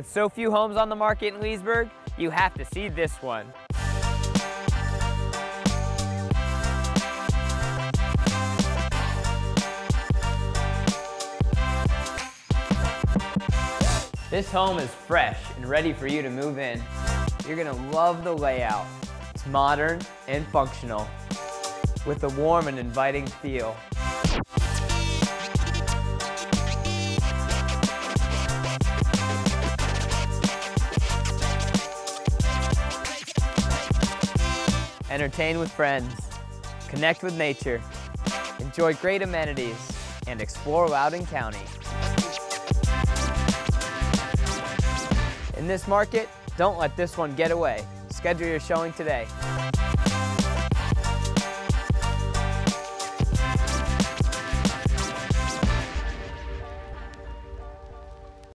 With so few homes on the market in Leesburg, you have to see this one. This home is fresh and ready for you to move in. You're gonna love the layout. It's modern and functional with a warm and inviting feel. Entertain with friends, connect with nature, enjoy great amenities, and explore Loudoun County. In this market, don't let this one get away. Schedule your showing today.